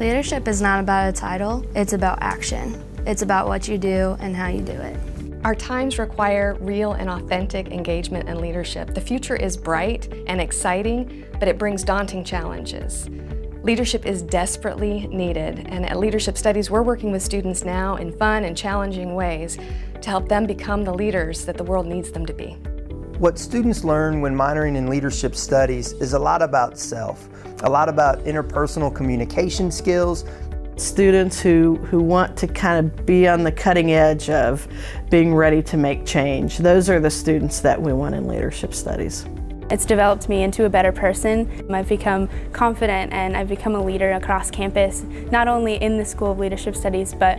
Leadership is not about a title, it's about action. It's about what you do and how you do it. Our times require real and authentic engagement and leadership. The future is bright and exciting, but it brings daunting challenges. Leadership is desperately needed, and at Leadership Studies, we're working with students now in fun and challenging ways to help them become the leaders that the world needs them to be. What students learn when minoring in leadership studies is a lot about self, a lot about interpersonal communication skills. Students who, who want to kind of be on the cutting edge of being ready to make change. Those are the students that we want in leadership studies. It's developed me into a better person. I've become confident and I've become a leader across campus, not only in the School of Leadership Studies, but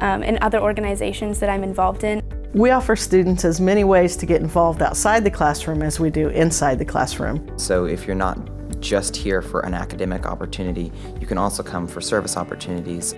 um, in other organizations that I'm involved in. We offer students as many ways to get involved outside the classroom as we do inside the classroom. So if you're not just here for an academic opportunity, you can also come for service opportunities.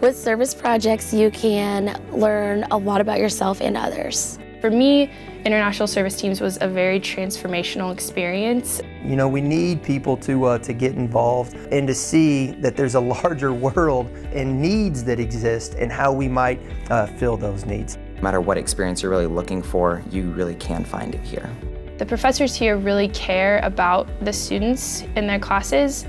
With service projects, you can learn a lot about yourself and others. For me, International Service Teams was a very transformational experience. You know, we need people to, uh, to get involved and to see that there's a larger world and needs that exist and how we might uh, fill those needs. No matter what experience you're really looking for, you really can find it here. The professors here really care about the students in their classes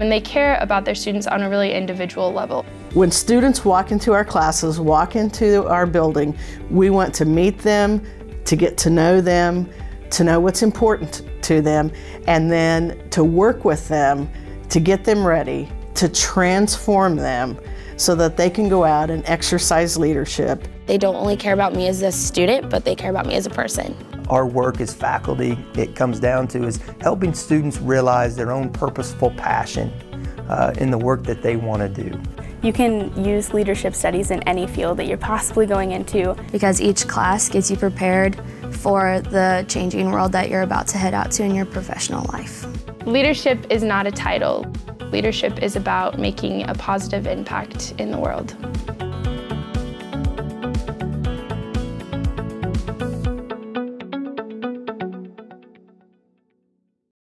and they care about their students on a really individual level. When students walk into our classes, walk into our building, we want to meet them, to get to know them, to know what's important to them, and then to work with them to get them ready, to transform them so that they can go out and exercise leadership. They don't only care about me as a student, but they care about me as a person. Our work as faculty, it comes down to is helping students realize their own purposeful passion uh, in the work that they want to do. You can use leadership studies in any field that you're possibly going into. Because each class gets you prepared for the changing world that you're about to head out to in your professional life. Leadership is not a title. Leadership is about making a positive impact in the world.